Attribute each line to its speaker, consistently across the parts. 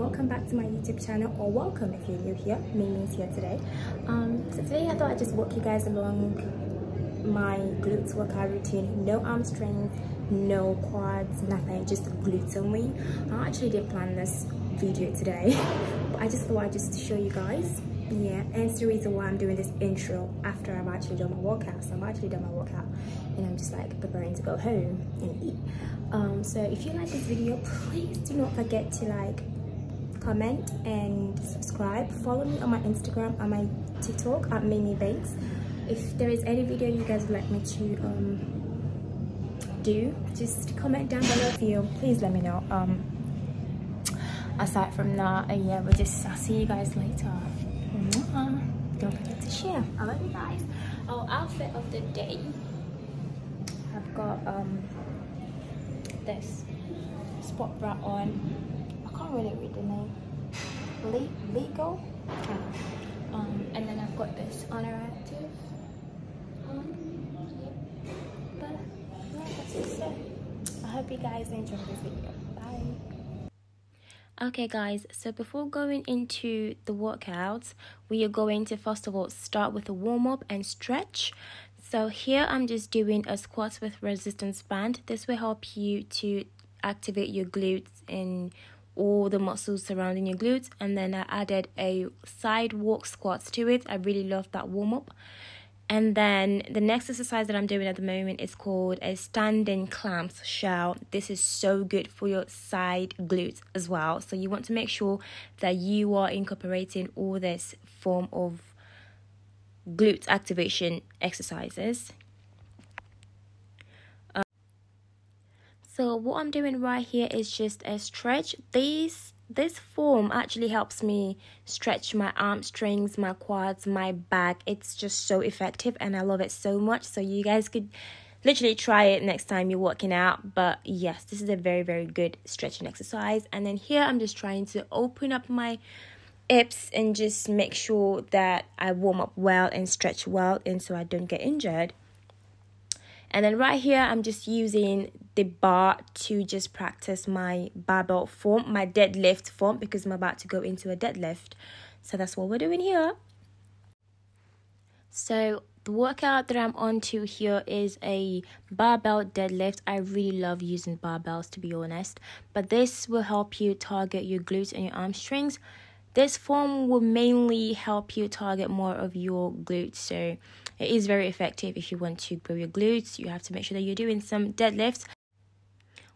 Speaker 1: welcome back to my youtube channel or welcome if you're new here. Mimie's here today. Um so today i thought i'd just walk you guys along my glutes workout routine. No arm strength no quads nothing just glutes only. I actually didn't plan this video today but i just thought i'd just show you guys. Yeah and it's the reason why i'm doing this intro after i've actually done my workout. So i've actually done my workout and i'm just like preparing to go home and eat. Um so if you like this video please do not forget to like comment and subscribe. Follow me on my instagram and my tiktok at mimie bainqs if there is any video you guys would like me to um do just comment down below if you please let me know. Um aside from that uh, yeah we'll just i'll see you guys later. Don't forget to share. I love you guys. Our outfit of the day. I've got um this sport bra on i can't really read the name. Le legal? Um and then i've got this Oner Active um yeah. but yeah that's it. I hope you guys enjoyed this video. Bye. Okay guys, so before going into the workouts, we are going to first of all start with a warm up and stretch. So here I'm just doing a squat with resistance band. This will help you to activate your glutes and all the muscles surrounding your glutes. And then I added a side walk squats to it. I really love that warm up. And then the next exercise that I'm doing at the moment is called a standing clamshell. This is so good for your side glutes as well. So you want to make sure that you are incorporating all this form of glute activation exercises. So what I'm doing right here is just a stretch. These this form actually helps me stretch my hamstrings, my quads, my back. It's just so effective and I love it so much. So you guys could literally try it next time you're working out. But yes, this is a very, very good stretching exercise. And then here I'm just trying to open up my hips and just make sure that I warm up well and stretch well and so I don't get injured. And then right here, I'm just using the bar to just practice my barbell form, my deadlift form, because I'm about to go into a deadlift. So that's what we're doing here. So the workout that I'm on to here is a barbell deadlift. I really love using barbells to be honest, but this will help you target your glutes and your hamstrings. This form will mainly help you target more of your glutes. So it is very effective if you want to grow your glutes. You have to make sure that you're doing some deadlifts.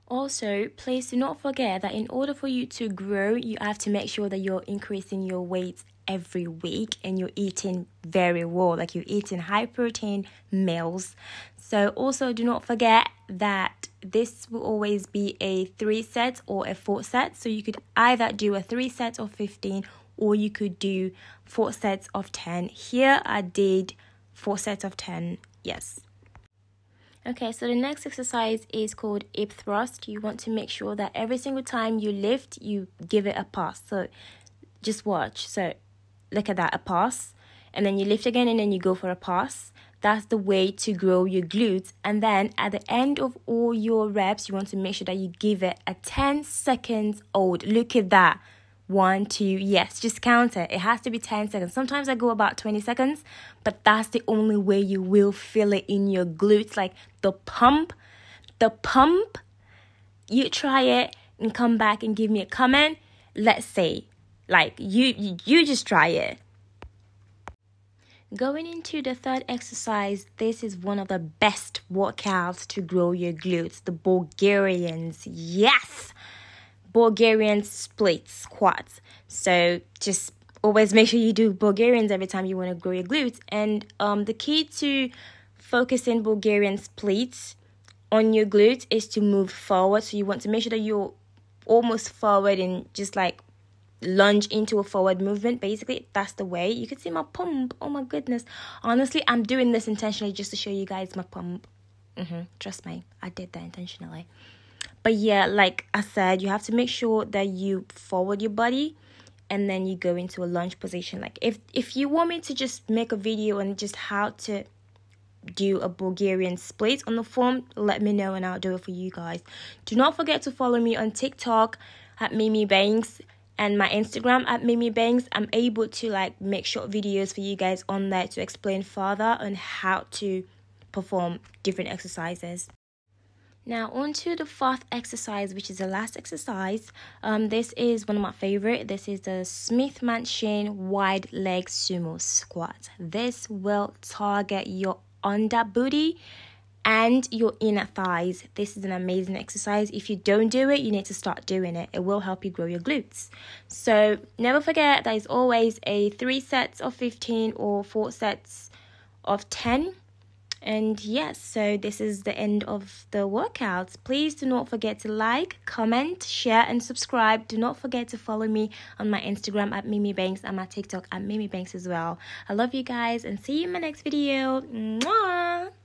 Speaker 1: Also, please do not forget that in order for you to grow, you have to make sure that you're increasing your weight every week and you're eating very well, like you're eating high protein meals. So, also do not forget that this will always be a three set or a four set. So, you could either do a three set of 15 or you could do four sets of 10. Here I did four sets of 10 yes. Okay so the next exercise is called hip thrust. You want to make sure that every single time you lift you give it a pass. So just watch. So look at that a pass. And then you lift again and then you go for a pass. That's the way to grow your glutes. And then at the end of all your reps you want to make sure that you give it a 10 seconds old. look at that one, two, yes, just count it. It has to be 10 seconds. Sometimes I go about 20 seconds, but that's the only way you will feel it in your glutes. Like the pump, the pump, you try it and come back and give me a comment. Let's say, like, you, you just try it. Going into the third exercise, this is one of the best workouts to grow your glutes, the Bulgarians. Yes! Bulgarian split squats. So just always make sure you do Bulgarians every time you want to grow your glutes. And um, the key to focusing Bulgarian splits on your glutes is to move forward. So you want to make sure that you're almost forward and just like lunge into a forward movement. Basically, that's the way. You can see my pump. Oh my goodness. Honestly, I'm doing this intentionally just to show you guys my pump. Mm-hmm. Trust me, I did that intentionally but yeah like i said you have to make sure that you forward your body and then you go into a lunge position. Like if if you want me to just make a video on just how to do a bulgarian split on the form let me know and i'll do it for you guys. Do not forget to follow me on tiktok at mimie bainqs and my Instagram at Mimie Bainqs, I'm able to like make short videos for you guys on there to explain further on how to perform different exercises. Now on to the fourth exercise, which is the last exercise. Um, this is one of my favorite. This is the Smith Machine wide leg sumo squat. This will target your under booty and your inner thighs. This is an amazing exercise. If you don't do it, you need to start doing it. It will help you grow your glutes. So never forget there is always a three sets of 15 or four sets of 10 and yes, so this is the end of the workouts. Please do not forget to like, comment, share, and subscribe. Do not forget to follow me on my Instagram at Mimie Bainqs and my TikTok at Mimie Bainqs as well. I love you guys and see you in my next video. Mwah!